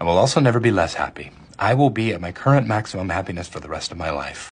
I will also never be less happy. I will be at my current maximum happiness for the rest of my life.